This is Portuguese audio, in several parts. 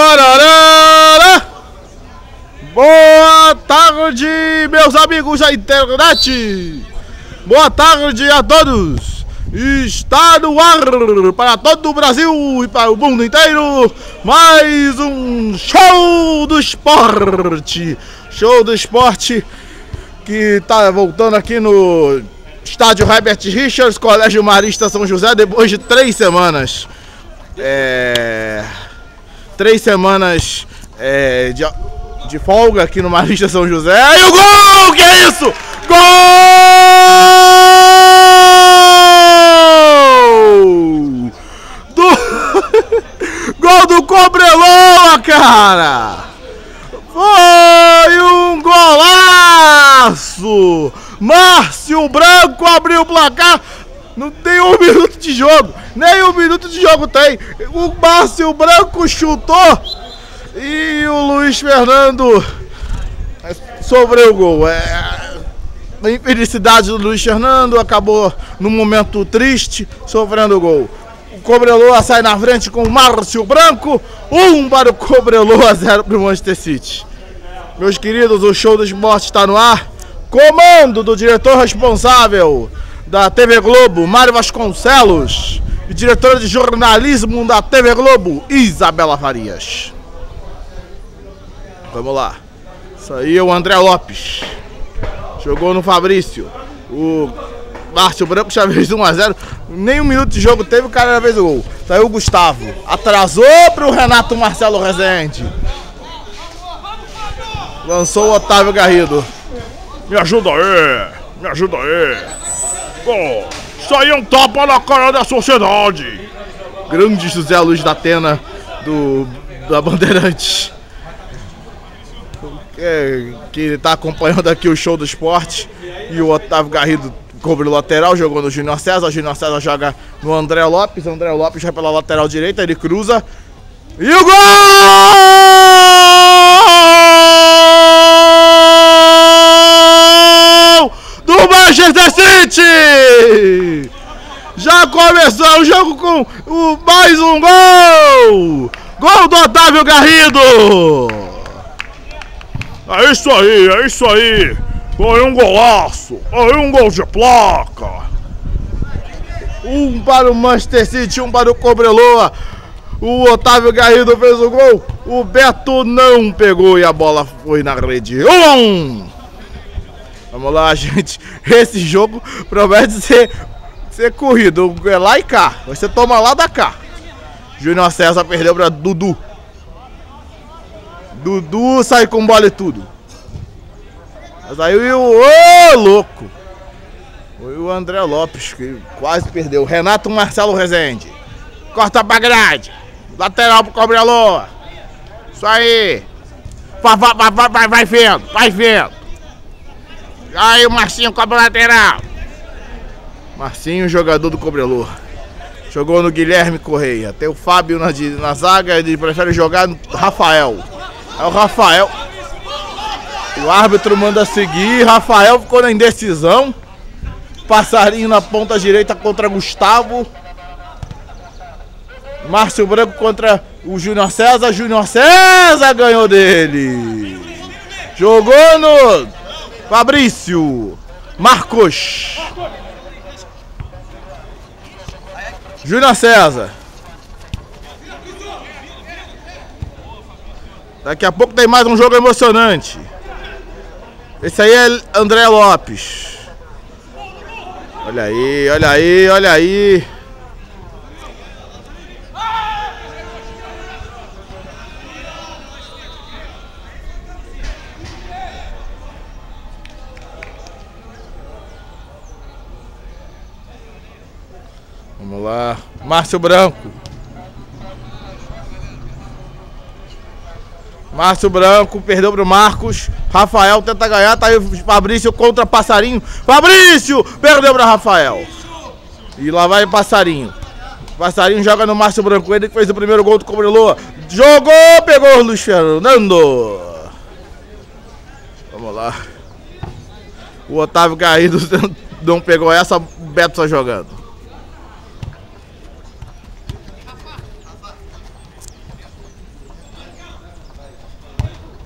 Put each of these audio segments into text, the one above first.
Pararara! Boa tarde, meus amigos da internet! Boa tarde a todos! Está no ar para todo o Brasil e para o mundo inteiro mais um show do esporte! Show do esporte que está voltando aqui no estádio Herbert Richards, Colégio Marista São José, depois de três semanas. É três semanas é, de, de folga aqui no Marista São José. E o gol! Que é isso? Gol! Do... gol do Cobreloa, cara! Foi um golaço! Márcio Branco abriu o placar. Não tem um minuto de jogo. Nem um minuto de jogo tem. O Márcio Branco chutou e o Luiz Fernando sobre o gol. É, a infelicidade do Luiz Fernando acabou num momento triste, sofrendo o gol. O Cobreloa sai na frente com o Márcio Branco. Um para o Cobreloa, zero para o Manchester City. Meus queridos, o show do esporte está no ar. Comando do diretor responsável da TV Globo, Mário Vasconcelos e diretora de jornalismo da TV Globo, Isabela Farias. Vamos lá. Isso aí é o André Lopes. Jogou no Fabrício. O Márcio Branco já fez 1x0. Nem um minuto de jogo teve, o cara já fez o gol. Saiu o Gustavo. Atrasou pro Renato Marcelo Rezende. Lançou o Otávio Garrido. Me ajuda aí, me ajuda aí. Pô, isso aí é um tapa na cara da sociedade. Grande José Luiz da Atena do, da Bandeirantes. É, que está acompanhando aqui o show do esporte. E o Otávio Garrido cobre o lateral, jogou no Júnior César. O Júnior César joga no André Lopes. André Lopes vai pela lateral direita, ele cruza. E o gol! Já começou o jogo com o mais um gol! Gol do Otávio Garrido! É isso aí, é isso aí. Foi um golaço, foi um gol de placa. Um para o Manchester City, um para o Cobreloa. O Otávio Garrido fez o gol. O Beto não pegou e a bola foi na rede. Um! Vamos lá, gente. Esse jogo promete ser, ser corrido. É lá e cá. Você toma lá da cá. Júnior César perdeu para Dudu. Dudu sai com bola e tudo. Mas aí o. Ô, louco! Foi o André Lopes que quase perdeu. Renato Marcelo Rezende. Corta pra grade. Lateral pro Cobreloa. Isso aí. Vai, vai, vai, vai, vai vendo, vai vendo. Aí o Marcinho cobra lateral. Marcinho, jogador do Cobreloa. Jogou no Guilherme Correia. Tem o Fábio na, na zaga, ele prefere jogar no Rafael. É o Rafael. O árbitro manda seguir. Rafael ficou na indecisão. Passarinho na ponta direita contra Gustavo. Márcio Branco contra o Júnior César. Júnior César ganhou dele. Jogou no Fabrício. Marcos. Júnior César. Daqui a pouco tem mais um jogo emocionante. Esse aí é André Lopes. Olha aí, olha aí, olha aí. Vamos lá. Márcio Branco. Márcio Branco perdeu pro Marcos. Rafael tenta ganhar. Tá aí o Fabrício contra Passarinho. Fabrício perdeu para Rafael. E lá vai Passarinho. Passarinho joga no Márcio Branco. Ele que fez o primeiro gol do Cobreloa. Jogou, pegou o Luiz Fernando. Vamos lá. O Otávio Garrido não pegou essa. O Beto tá jogando.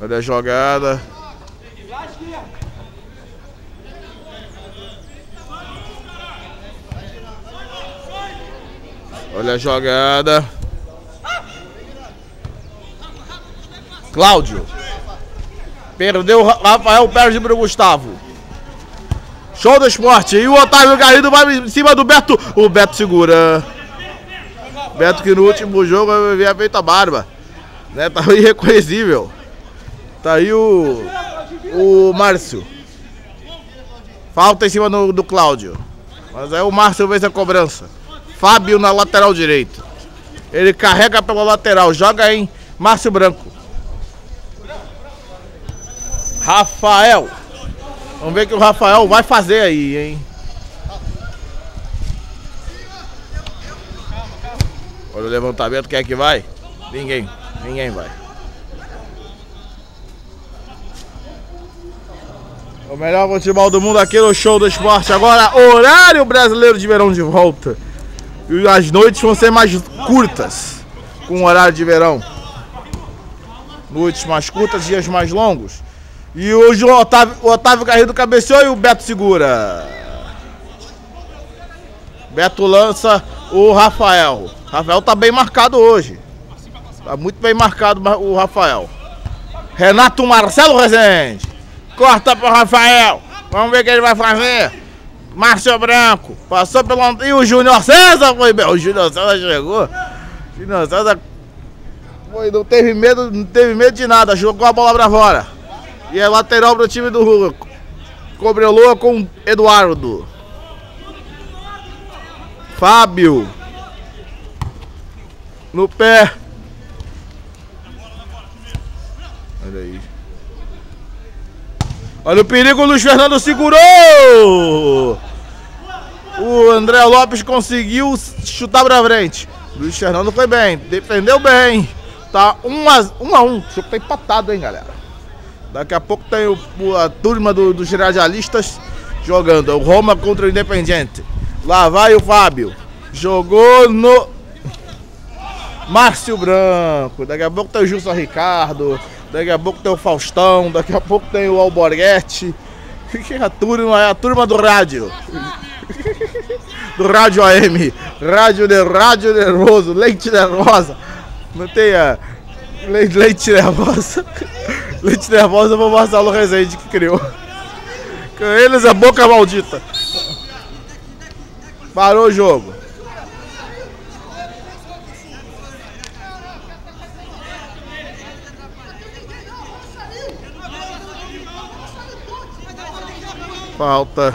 Olha a jogada. Olha a jogada. Cláudio. Perdeu o Rafael perde pro Gustavo. Show do esporte. E o Otávio Garrido vai em cima do Beto. O Beto segura. Beto que no último jogo havia feito a barba. Né? Tá irreconhecível. Tá aí o. O Márcio. Falta em cima do, do Cláudio. Mas aí o Márcio fez a cobrança. Fábio na lateral direita. Ele carrega pela lateral. Joga em Márcio Branco. Rafael. Vamos ver o que o Rafael vai fazer aí, hein? Olha o levantamento, quem é que vai? Ninguém, ninguém vai. O melhor futebol do mundo aqui no Show do Esporte. Agora, horário brasileiro de verão de volta. E as noites vão ser mais curtas com o horário de verão. Noites mais curtas, dias mais longos. E hoje o Otávio, o Otávio Garrido cabeceou e o Beto segura. Beto lança o Rafael. Rafael tá bem marcado hoje. Tá muito bem marcado o Rafael. Renato Marcelo Rezende. Corta pro Rafael. Vamos ver o que ele vai fazer. Márcio Branco. Passou pelo. E o Júnior César foi bem. O Júnior César chegou. O Júnior César foi, não teve medo, não teve medo de nada. Jogou a bola pra fora. E é lateral pro time do Cobreloa com Eduardo. Fábio. No pé. Olha aí. Olha o perigo, o Luiz Fernando segurou! O André Lopes conseguiu chutar pra frente. Luiz Fernando foi bem, defendeu bem. Tá 1 um a 1. Um a. O jogo tá empatado, hein, galera. Daqui a pouco tem o, a turma do, dos radialistas jogando. O Roma contra o Independiente. Lá vai o Fábio. Jogou no. Márcio Branco. Daqui a pouco tem o Gilson Ricardo. Daqui a pouco tem o Faustão. Daqui a pouco tem o Alborguete. A turma, é a turma do rádio. Do rádio AM. Rádio de rádio nervoso. Leite nervosa. Não tem a. Leite, leite nervosa. Leite nervosa foi o Marcelo Rezende que criou. Com eles é boca maldita. Parou o jogo. Falta.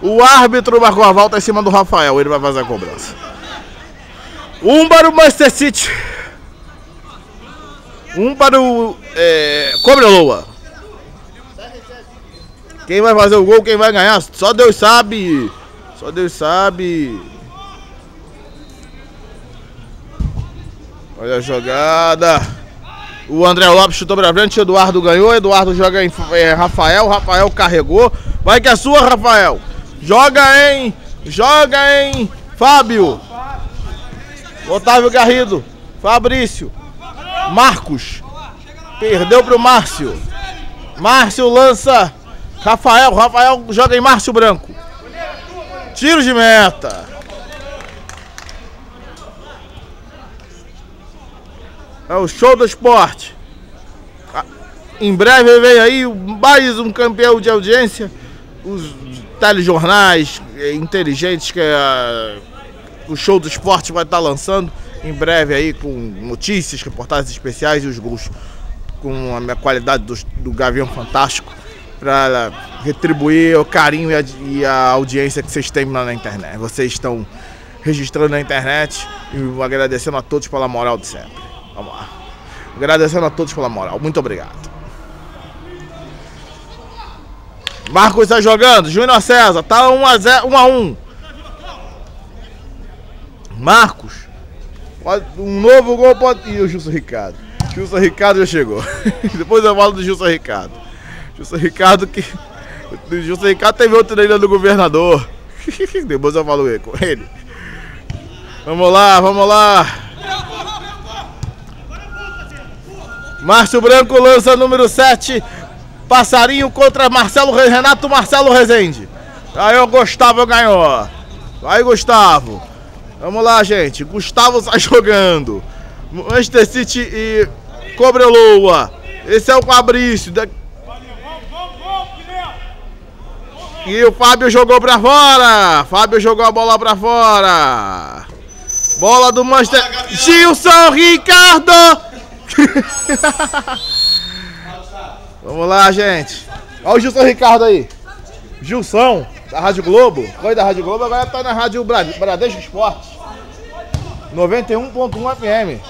O árbitro marcou a volta em cima do Rafael. Ele vai fazer a cobrança. Um para o Manchester City. Um para o é, Cobreloa. Quem vai fazer o gol, quem vai ganhar, só Deus sabe. Só Deus sabe. Olha a jogada. O André Lopes chutou pra frente, Eduardo ganhou. Eduardo joga em é, Rafael. Rafael carregou. Vai que é sua, Rafael. Joga em. Joga em. Fábio. Otávio Garrido. Fabrício. Marcos. Perdeu pro Márcio. Márcio lança. Rafael. Rafael joga em Márcio Branco. Tiro de meta. É o show do esporte. Em breve vem aí mais um campeão de audiência. Os telejornais inteligentes que é o show do esporte vai estar lançando em breve aí com notícias, reportagens especiais e os gols com a minha qualidade do, do Gavião Fantástico para retribuir o carinho e a, e a, audiência que vocês têm lá na internet. Vocês estão registrando na internet e agradecendo a todos pela moral de sempre. Vamos lá. Agradecendo a todos pela moral. Muito obrigado. Marcos está jogando. Júnior César. Tá 1 a 0, 1 a 1. Marcos. Um novo gol pode. E o Gilson Ricardo. Gilson Ricardo já chegou. Depois eu falo do Gilson Ricardo. Gilson Ricardo que. O Gilson Ricardo teve outro ainda do governador. Depois eu falo com ele. Vamos lá, vamos lá. Márcio Branco lança número 7. Passarinho contra Marcelo Renato Marcelo Rezende. Aí o Gustavo ganhou. Vai, Gustavo. Vamos lá, gente. Gustavo está jogando. Manchester City e Cobreloa. Esse é o Fabrício. E o Fábio jogou pra fora. Fábio jogou a bola pra fora. Bola do Manchester. Gilson Ricardo. Vamos lá, gente. Olha o Gilson Ricardo aí. Gilson, da Rádio Globo. Foi da Rádio Globo, agora tá na Rádio Bradesco Esporte. 91.1 FM.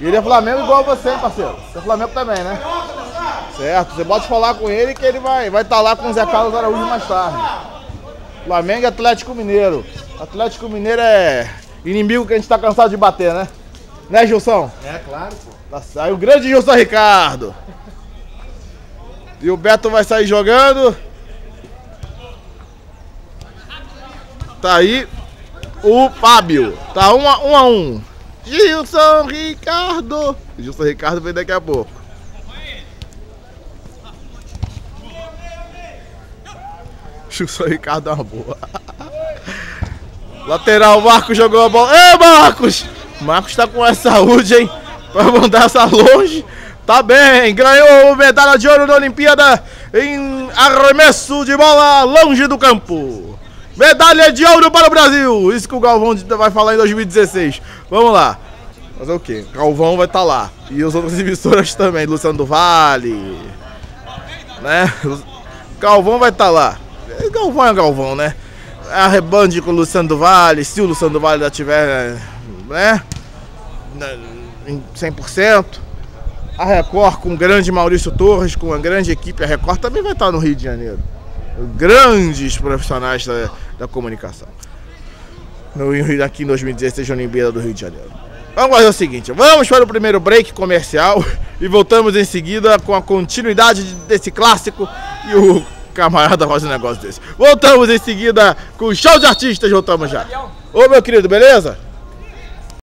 E ele é Flamengo igual você, parceiro. Você é Flamengo também, né? Certo, você pode falar com ele que ele vai estar vai tá lá com o Zé Carlos Araújo mais tarde. Flamengo e Atlético Mineiro. Atlético Mineiro é inimigo que a gente tá cansado de bater, né? Né, Gilson? É, claro, pô. Tá, aí o grande Gilson Ricardo. E o Beto vai sair jogando. Tá aí o Fábio. Tá um a um. A um. Gilson Ricardo. Gilson Ricardo vem daqui a pouco. Gilson Ricardo é uma boa. Lateral, Marcos jogou a bola. Ei, Marcos! Marcos tá com essa saúde, hein? Pra mandar essa longe. Tá bem, ganhou medalha de ouro na Olimpíada em arremesso de bola longe do campo. Medalha de ouro para o Brasil! Isso que o Galvão vai falar em 2016. Vamos lá. Fazer o quê? Galvão vai estar tá lá. E os outros emissoras também, Luciano do Vale. Né? Galvão vai estar tá lá. Galvão é Galvão, né? A rebande com o Luciano do Vale, se o Luciano do Vale já tiver, né? Em 100%. A Record com o grande Maurício Torres, com uma grande equipe. A Record também vai estar no Rio de Janeiro. Grandes profissionais da, da comunicação. No, aqui em 2016, Olimpíada do Rio de Janeiro. Vamos fazer o seguinte, vamos para o primeiro break comercial e voltamos em seguida com a continuidade desse clássico e o camarada faz um negócio desse. Voltamos em seguida com o show de artistas, voltamos já. Ô meu querido, beleza?